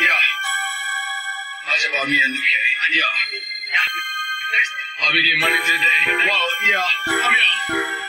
Yeah. How's about me and Luke? Yeah. I'll be getting money today. Yeah. I'm here.